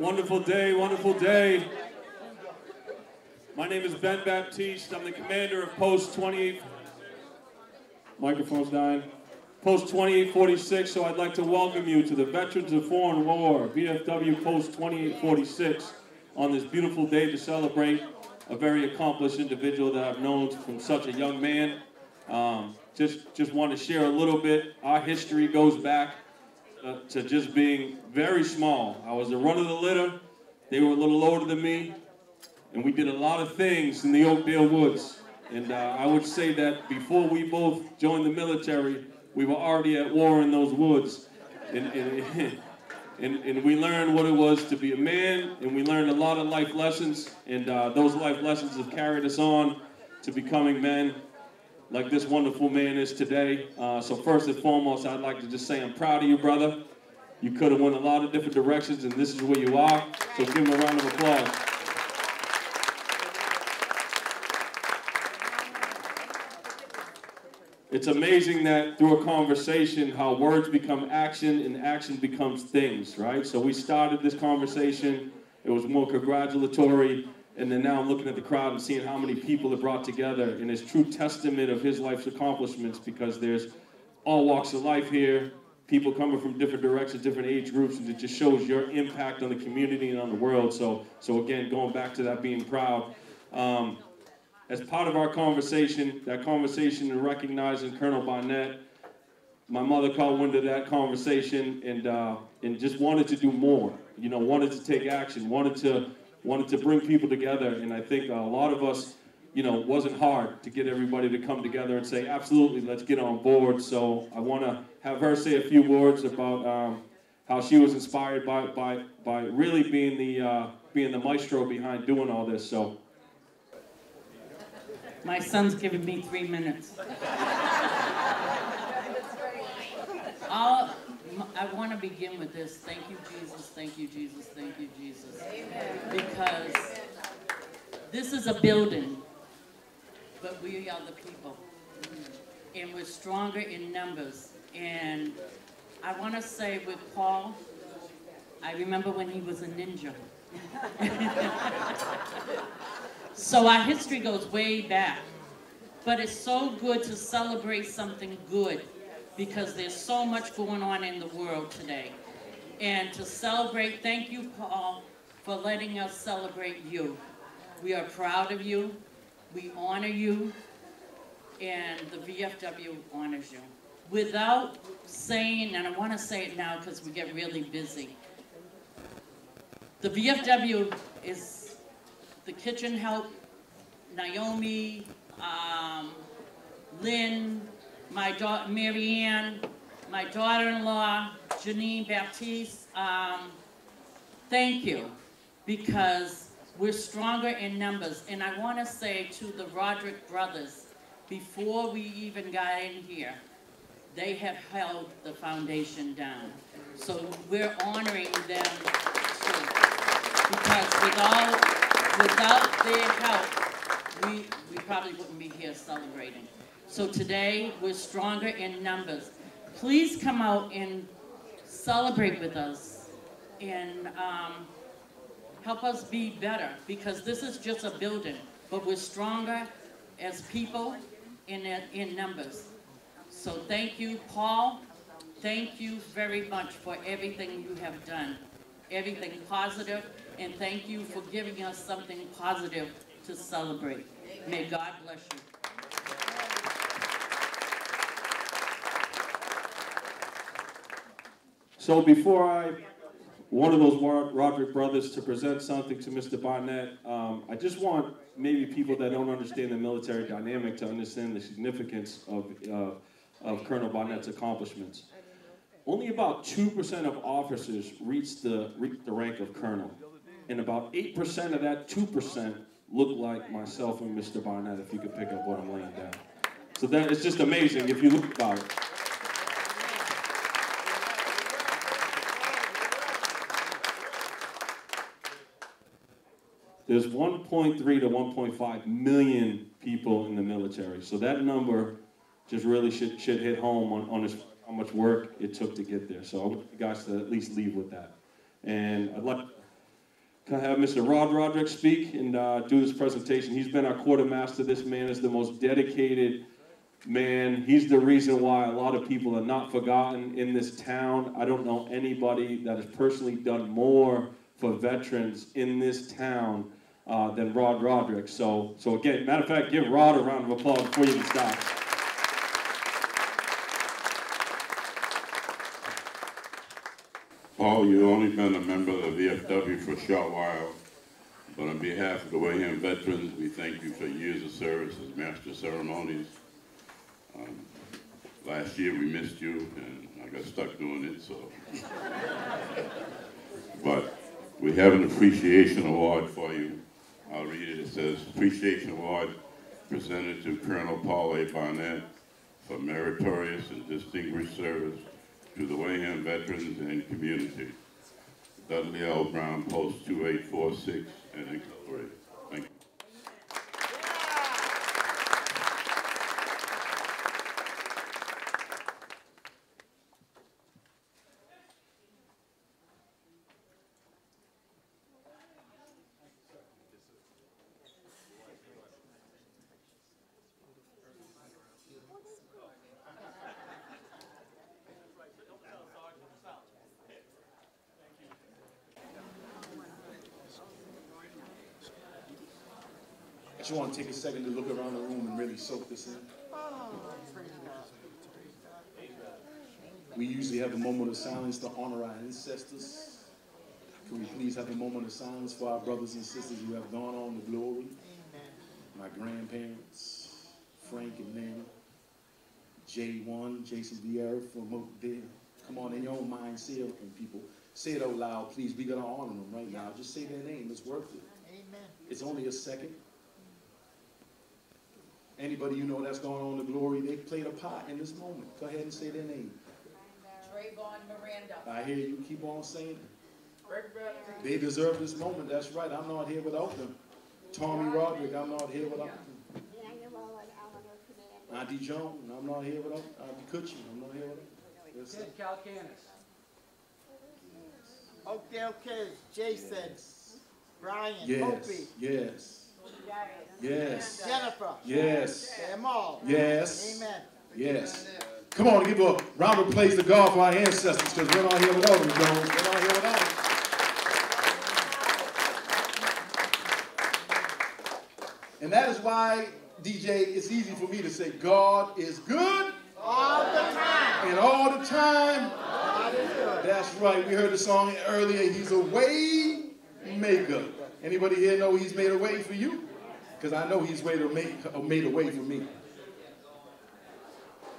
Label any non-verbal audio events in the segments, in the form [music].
Wonderful day, wonderful day. My name is Ben Baptiste. I'm the commander of Post 28. Microphone's dying. Post 2846, so I'd like to welcome you to the Veterans of Foreign War, VFW Post 2846, on this beautiful day to celebrate a very accomplished individual that I've known from such a young man. Um, just, just want to share a little bit. Our history goes back uh, to just being very small. I was the run of the litter. They were a little older than me, and we did a lot of things in the Oakdale Woods. And uh, I would say that before we both joined the military, we were already at war in those woods. And, and, [laughs] and, and we learned what it was to be a man, and we learned a lot of life lessons. And uh, those life lessons have carried us on to becoming men like this wonderful man is today. Uh, so first and foremost, I'd like to just say I'm proud of you, brother. You could have went a lot of different directions, and this is where you are. So give him a round of applause. It's amazing that through a conversation, how words become action and action becomes things, right? So we started this conversation. It was more congratulatory. And then now I'm looking at the crowd and seeing how many people it brought together. And it's true testament of his life's accomplishments because there's all walks of life here, people coming from different directions, different age groups, and it just shows your impact on the community and on the world. So, so again, going back to that being proud. Um, as part of our conversation, that conversation and recognizing Colonel Barnett, my mother wind of that conversation and uh, and just wanted to do more. You know, wanted to take action, wanted to wanted to bring people together. And I think a lot of us, you know, wasn't hard to get everybody to come together and say, absolutely, let's get on board. So I want to have her say a few words about um, how she was inspired by by by really being the uh, being the maestro behind doing all this. So. My son's giving me three minutes. [laughs] I'll, I want to begin with this. Thank you, Jesus. Thank you, Jesus. Thank you, Jesus. Amen. Because this is a building, but we are the people. And we're stronger in numbers. And I want to say with Paul, I remember when he was a ninja. [laughs] So our history goes way back. But it's so good to celebrate something good because there's so much going on in the world today. And to celebrate, thank you, Paul, for letting us celebrate you. We are proud of you. We honor you. And the VFW honors you. Without saying, and I want to say it now because we get really busy, the VFW is the kitchen help, Naomi, um, Lynn, my daughter, Marianne, my daughter-in-law, Janine Baptiste, um, thank you, because we're stronger in numbers. And I want to say to the Roderick brothers, before we even got in here, they have held the foundation down. So we're honoring them too. Because with all without their help, we, we probably wouldn't be here celebrating. So today, we're stronger in numbers. Please come out and celebrate with us and um, help us be better because this is just a building, but we're stronger as people in, in numbers. So thank you, Paul. Thank you very much for everything you have done. Everything positive and thank you for giving us something positive to celebrate. May God bless you. So before I, one of those Roderick brothers to present something to Mr. Barnett, um, I just want maybe people that don't understand the military dynamic to understand the significance of, uh, of Colonel Barnett's accomplishments. Only about 2% of officers reach the, reach the rank of colonel and about 8% of that 2% look like myself and Mr. Barnett, if you could pick up what I'm laying down. So that is just amazing if you look about it. There's 1.3 to 1.5 million people in the military. So that number just really should, should hit home on, on how much work it took to get there. So I want you guys to at least leave with that. And I'd like to have Mr. Rod Roderick speak and uh, do this presentation? He's been our quartermaster. This man is the most dedicated man. He's the reason why a lot of people are not forgotten in this town. I don't know anybody that has personally done more for veterans in this town uh, than Rod Roderick. So, so again, matter of fact, give Rod a round of applause before you even start. Paul, you've only been a member of the VFW for a short while, but on behalf of the Wareham veterans, we thank you for years of service as master ceremonies. Um, last year we missed you, and I got stuck doing it, so. [laughs] but we have an appreciation award for you. I'll read it. It says, Appreciation Award presented to Colonel Paul A. Barnett for meritorious and distinguished service to the Wareham veterans and community. Dudley L. Brown, Post 2846, and Incorporated. Thank you. I just want to take a second to look around the room and really soak this in. We usually have a moment of silence to honor our ancestors. Can we please have a moment of silence for our brothers and sisters who have gone on to glory? My grandparents, Frank and Nana, J1, Jason Vieira from Oakdale. Come on, in your own mind, say it, people. Say it out loud, please. We're going to honor them right now. Just say their name. It's worth it. Amen. It's only a second. Anybody you know that's gone on to glory, they played a part in this moment. Go ahead and say their name. Trayvon Miranda. I hear you. Keep on saying it. They deserve this moment. That's right. I'm not here without them. Tommy Roderick, I'm not here without them. Auntie Joan, I'm not here without Auntie Kutchy, I'm not here without them. Yes, sir. Ted Calcanis. Oakdale Kids, Jason, Brian, Yes, Opie, yes, yes, Jennifer, yes, all. yes, Amen. yes. Come on, give a round of applause to God for our ancestors, because we're not here without them, Jones. We're not here without them. And that is why, DJ, it's easy for me to say, God is good All the time. and all the time. God is good. That's right. We heard the song earlier. He's a way maker. Anybody here know he's made a way for you? Because I know he's made a, uh, made a way for me.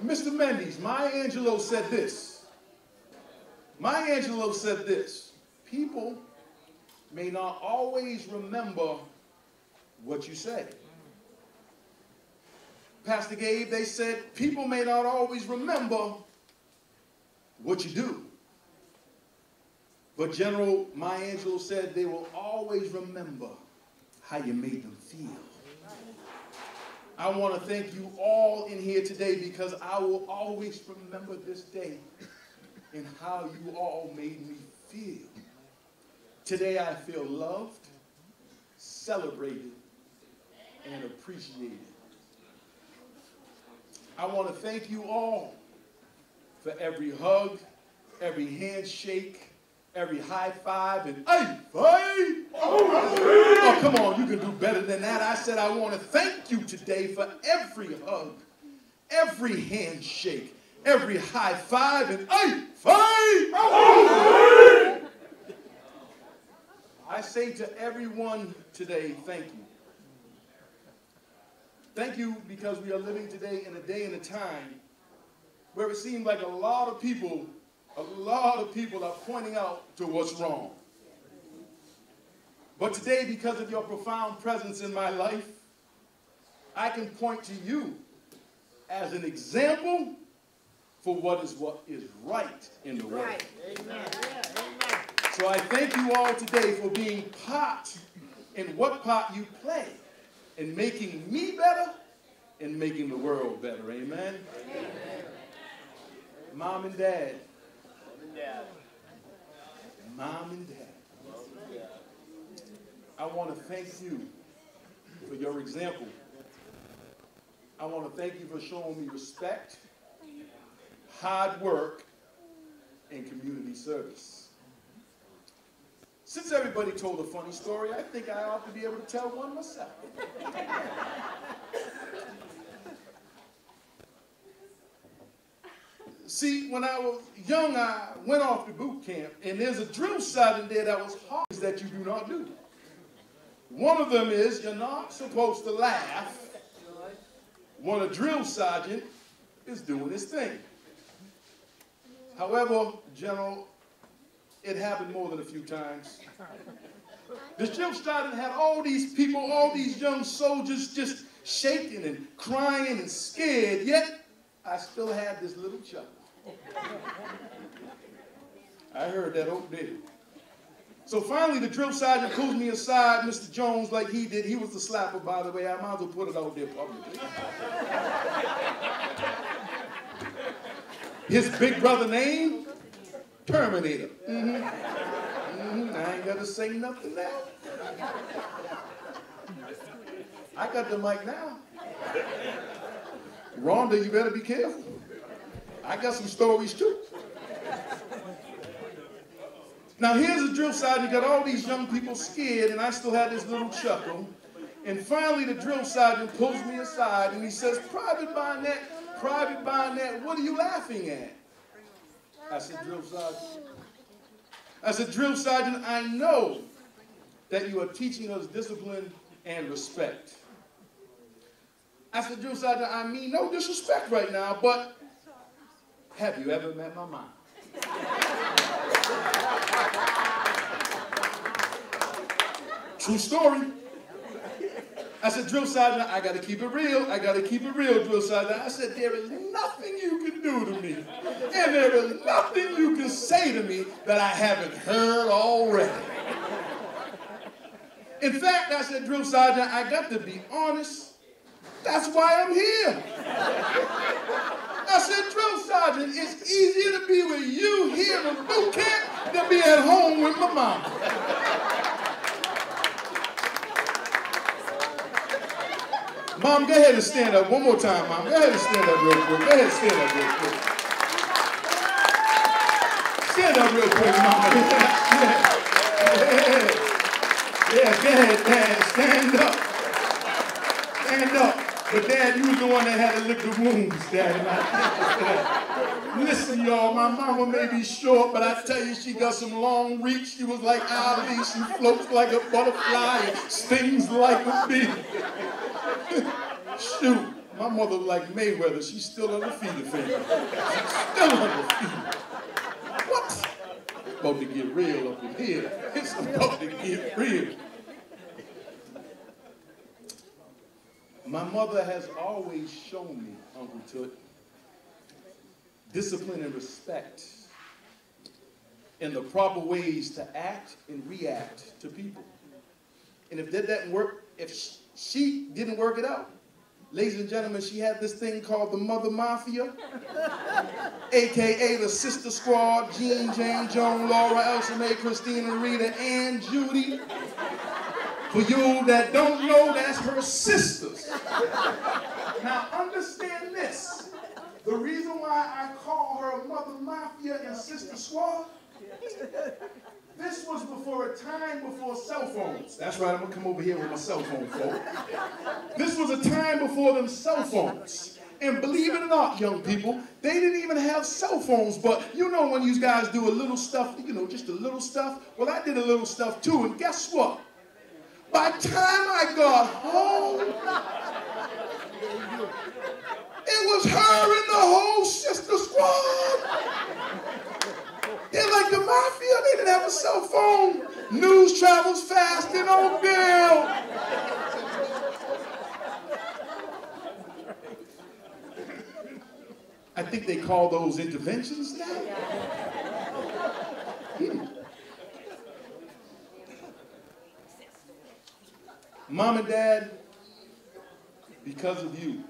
Mr. Mendes, Maya Angelou said this. Maya Angelou said this. People may not always remember what you say. Pastor Gabe, they said people may not always remember what you do. But General Maya Angelou said they will always remember how you made them feel. I want to thank you all in here today because I will always remember this day and how you all made me feel. Today I feel loved, celebrated, and appreciated. I want to thank you all for every hug, every handshake, every high five, and hey, five. Oh, come on, you can do better than that. I said I want to thank you today for every hug, every handshake, every high five, and hey, five. I say to everyone today, thank you. Thank you because we are living today in a day and a time where it seems like a lot of people, a lot of people are pointing out to what's wrong. But today, because of your profound presence in my life, I can point to you as an example for what is what is right in the world. Right. Amen. Amen. So I thank you all today for being part in what part you play in making me better and making the world better. Amen. Mom and dad. Mom and dad. I want to thank you for your example. I want to thank you for showing me respect, hard work, and community service. Since everybody told a funny story, I think I ought to be able to tell one myself. [laughs] See, when I was young, I went off to boot camp, and there's a drill sergeant there that was hard that you do not do. One of them is you're not supposed to laugh when a drill sergeant is doing his thing. However, General, it happened more than a few times. The drill sergeant had all these people, all these young soldiers just shaking and crying and scared, yet I still had this little chuckle. I heard that over there. So finally, the drill sergeant pulls me aside, Mr. Jones, like he did. He was the slapper, by the way. I might as well put it out there publicly. His big brother name? Terminator. Mm-hmm. Mm-hmm. I ain't got to say nothing now. I got the mic now. Rhonda, you better be careful. I got some stories too. Now here's the drill sergeant, got all these young people scared, and I still had this little chuckle. And finally the drill sergeant pulls me aside and he says, Private Barnett, Private Barnett, what are you laughing at? I said, Drill Sergeant. I said, Drill Sergeant, I know that you are teaching us discipline and respect. I said, Drill Sergeant, I mean no disrespect right now, but have you ever met my mom? True story. I said, Drill Sergeant, I got to keep it real. I got to keep it real, Drill Sergeant. I said, there is nothing you can do to me. And there is nothing you can say to me that I haven't heard already. In fact, I said, Drill Sergeant, I got to be honest. That's why I'm here. I said, Drill Sergeant, it's easier to be with you here in boot camp than be at home with my mom. Mom, go ahead and stand up one more time, Mom. Go ahead and stand up real quick. Go ahead and stand up real quick. Stand up real quick, Mama. [laughs] Yeah, yeah, go ahead, Dad. Stand up. Stand up. But Dad, you was the one that had to lick the wounds, Dad. Listen, y'all, my mama may be short, but I tell you, she got some long reach. She was like Ali. She floats like a butterfly and stings like a bee. [laughs] Shoot, my mother like Mayweather. She's still undefeated, fam. She's still undefeated. What? About to get real up in here. It's about to get real. My mother has always shown me, Uncle Tut, discipline and respect and the proper ways to act and react to people. And if that didn't work, if she didn't work it out, ladies and gentlemen, she had this thing called the Mother Mafia, [laughs] aka the Sister Squad, Jean, Jane, Joan, Laura, Elsa Mae, Christina, Rita, and Judy. For you that don't know, that's her sisters. Now understand this. The reason why I call her Mother Mafia and Sister Squad, this was before a time before cell phones. That's right, I'm gonna come over here with my cell phone, folks. This was a time before them cell phones. And believe it or not, young people, they didn't even have cell phones. But you know when you guys do a little stuff, you know, just a little stuff. Well, I did a little stuff too, and guess what? By the time I got home, it was her and the whole sister squad. They're like the mafia. They didn't have a cell phone. News travels fast in Oakdale. I think they call those interventions now. Hmm. Mom and Dad, because of you,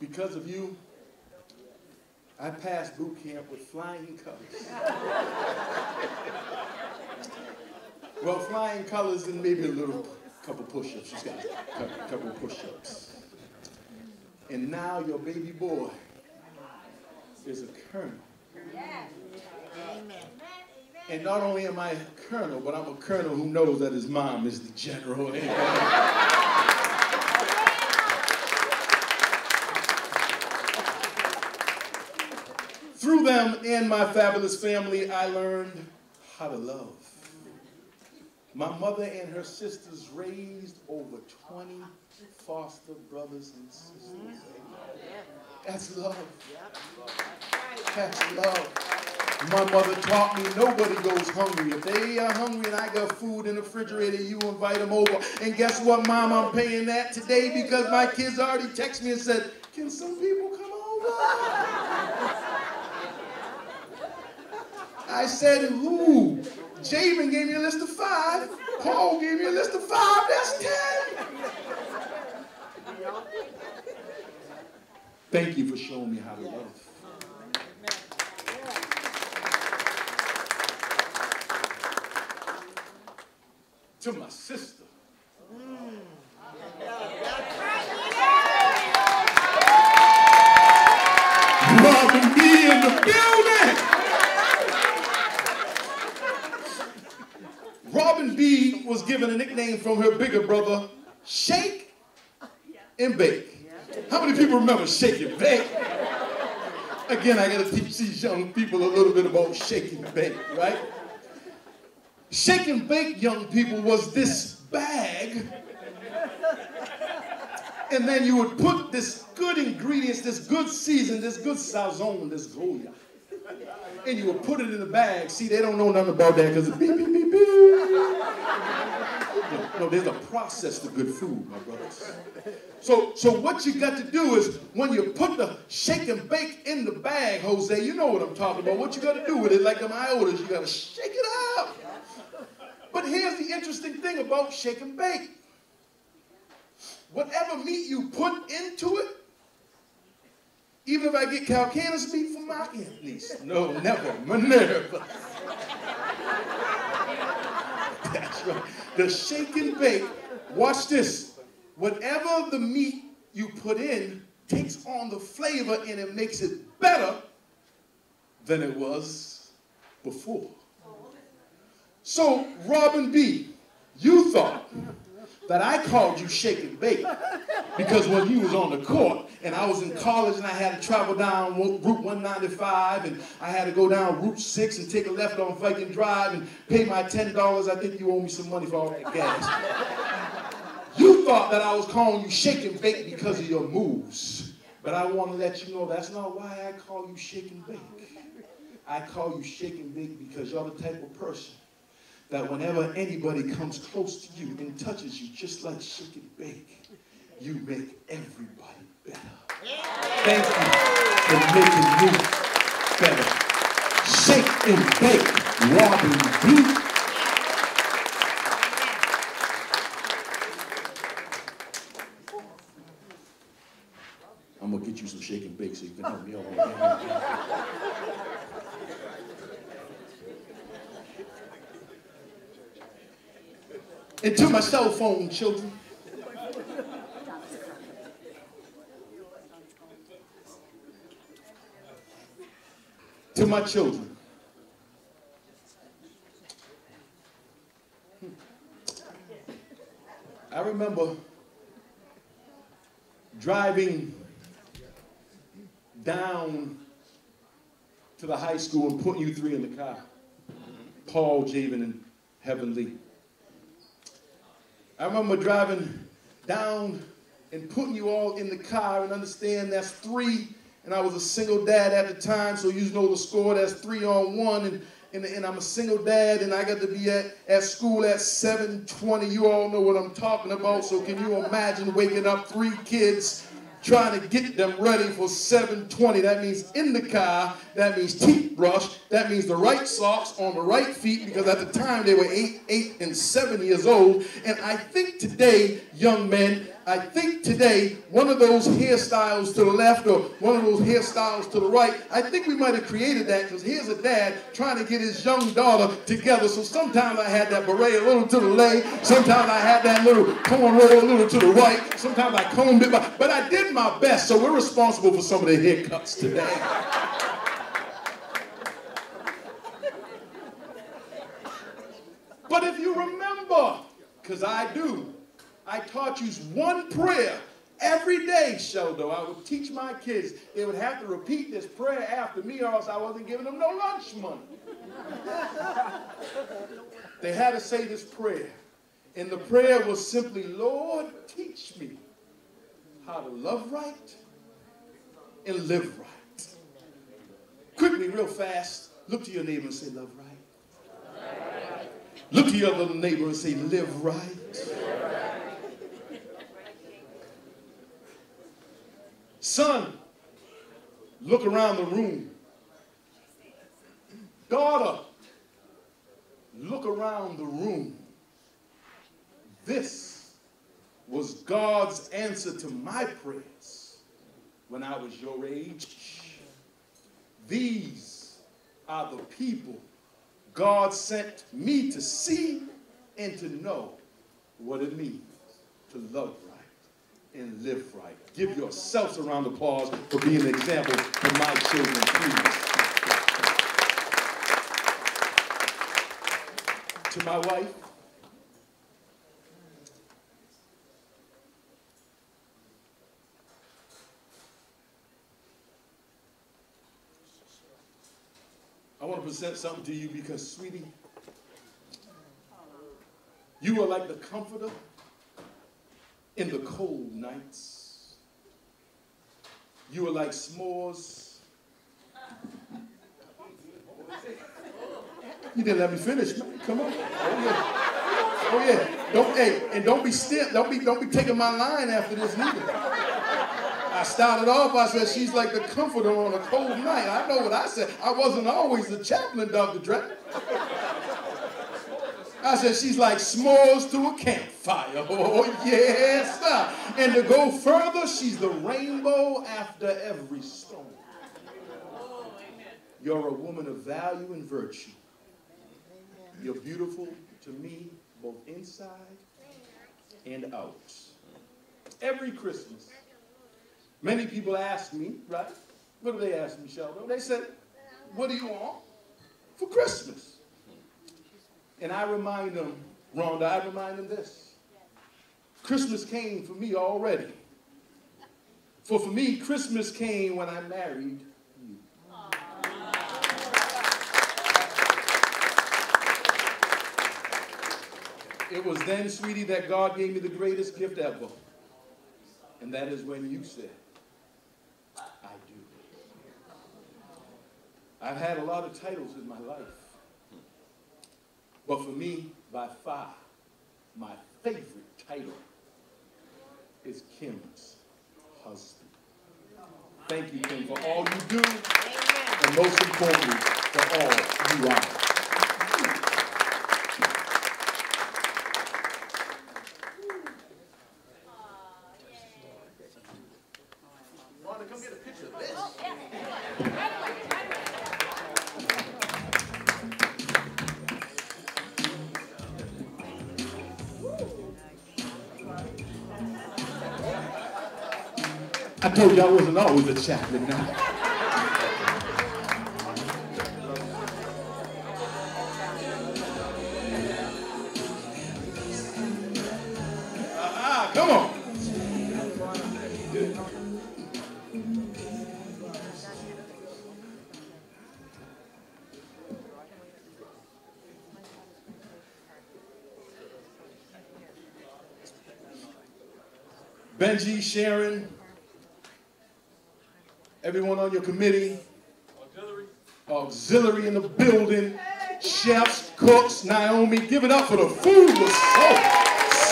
because of you, I passed boot camp with flying colors. Well, flying colors and maybe a little couple push-ups. She's got a couple push-ups. And now your baby boy is a colonel. Amen. And not only am I a colonel, but I'm a colonel who knows that his mom is the general. [laughs] Through them and my fabulous family, I learned how to love. My mother and her sisters raised over 20 foster brothers and sisters. That's love. That's love. My mother taught me nobody goes hungry. If they are hungry and I got food in the refrigerator, you invite them over. And guess what, Mom? I'm paying that today because my kids already text me and said, Can some people come over? I said, Who? Javen gave me a list of five. Paul gave me a list of five. That's ten. Thank you for showing me how to love. To my sister. Robin B in the building. Robin B was given a nickname from her bigger brother, Shake and Bake. How many people remember Shake and Bake? Again, I gotta teach these young people a little bit about Shake and Bake, right? Shake and Bake, young people, was this bag and then you would put this good ingredients, this good season, this good sazon, this goya, and you would put it in the bag. See, they don't know nothing about that because it's beep, beep, beep, beep. No, no, there's a process to good food, my brothers. So, so what you got to do is when you put the shake and bake in the bag, Jose, you know what I'm talking about. What you got to do with it, like them iodas, you got to shake it up. But here's the interesting thing about shake and bake. Whatever meat you put into it, even if I get Calcanis meat for my aunt niece. No, never. [laughs] Minerva. That's right. The shake and bake, watch this. Whatever the meat you put in takes on the flavor and it makes it better than it was before. So, Robin B., you thought that I called you shake and bake because when you was on the court and I was in college and I had to travel down Route 195 and I had to go down Route 6 and take a left on Viking Drive and pay my $10. I think you owe me some money for all that gas. You thought that I was calling you shake and bake because of your moves. But I want to let you know that's not why I call you shake and bake. I call you shake and bake because you're the type of person that whenever anybody comes close to you and touches you, just like shake and bake, you make everybody better. Thank you for making me better. Shake and bake, Robin B. I'm gonna get you some shake and bake so you can help me out. And to my cell phone children. to my children. I remember driving down to the high school and putting you three in the car. Paul, Javen, and Heavenly. I remember driving down and putting you all in the car and understand that's three, and I was a single dad at the time, so you know the score, that's three on one, and, and, and I'm a single dad, and I got to be at, at school at 7.20. You all know what I'm talking about, so can you imagine waking up three kids trying to get them ready for 720. That means in the car, that means teeth brush, that means the right socks on the right feet, because at the time they were eight, eight, and seven years old. And I think today, young men, I think today, one of those hairstyles to the left or one of those hairstyles to the right, I think we might have created that because here's a dad trying to get his young daughter together. So sometimes I had that beret a little to the left, sometimes I had that little cornrow a little to the right, sometimes I combed it, but, but I did my best. So we're responsible for some of the haircuts today. But if you remember, because I do, I taught you one prayer every day, Sheldo. I would teach my kids. They would have to repeat this prayer after me, or else I wasn't giving them no lunch money. they had to say this prayer. And the prayer was simply, Lord, teach me how to love right and live right. Quickly, real fast, look to your neighbor and say, love right. Look to your little neighbor and say, live right. Son, look around the room. Daughter, look around the room. This was God's answer to my prayers when I was your age. These are the people God sent me to see and to know what it means to love right and live right. Give yourselves a round of applause for being an example for my children, please. To my wife, Present something to you because, sweetie, you are like the comforter in the cold nights. You are like s'mores. You didn't let me finish, man. Come on. Oh yeah. Oh yeah. Don't hey, and don't be still. Don't be don't be taking my line after this neither. I started off, I said, she's like the comforter on a cold night. I know what I said. I wasn't always the chaplain, Dr. Dre. I said, she's like s'mores to a campfire. [laughs] Oh, yes. And to go further, she's the rainbow after every storm. You're a woman of value and virtue. You're beautiful to me, both inside and out. Every Christmas, Many people ask me, right? What do they ask me, Sheldon? They said, what do you want for Christmas? And I remind them, Rhonda, I remind them this. Christmas came for me already. For for me, Christmas came when I married you. It was then, sweetie, that God gave me the greatest gift ever. And that is when you said, I've had a lot of titles in my life. But for me, by far, my favorite title is Kim's husband. Thank you, Kim, for all you do, and most importantly, for all you are. I told you I know y'all wasn't always a chaplain now. Ah, come on. Benji, Sharon, everyone on your committee, auxiliary, auxiliary in the building, chefs, cooks, Naomi, give it up for the food was so,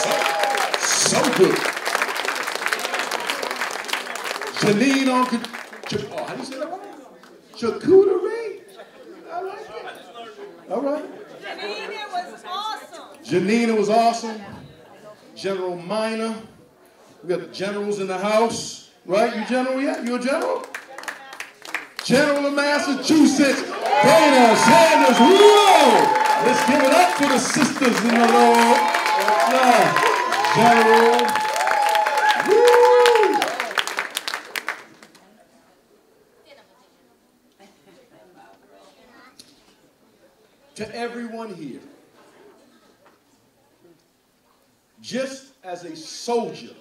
so, so good. Janine on, oh, how do you say that right? Charcuterie? I like it. All right. Janina was awesome. Janina was awesome. General Minor, We got the generals in the house, right? You general yet? You a general? General of Massachusetts, Dana Sanders. Whoa! Let's give it up for the sisters in the Lord. Yeah. General. Woo! To everyone here, just as a soldier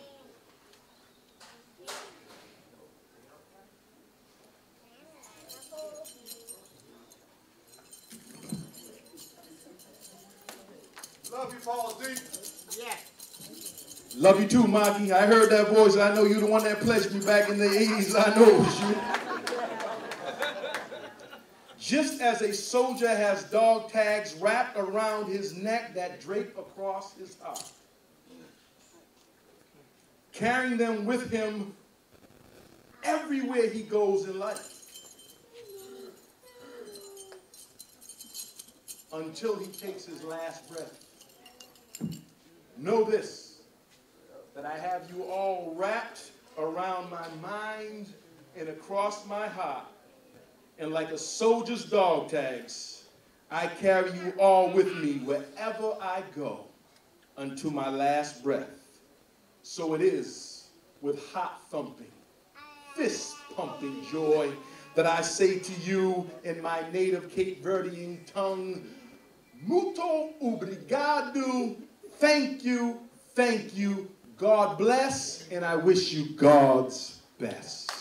Love you, Paula D. Yeah. Love you too, Maki. I heard that voice. I know you're the one that pledged me back in the 80s. I know it was you. Just as a soldier has dog tags wrapped around his neck that drape across his heart, carrying them with him everywhere he goes in life. Until he takes his last breath. Know this that I have you all wrapped around my mind and across my heart. And like a soldier's dog tags, I carry you all with me wherever I go unto my last breath. So it is with heart thumping, fist pumping joy that I say to you in my native Cape Verdean tongue, Muito obrigado. Thank you, thank you. God bless, and I wish you God's best.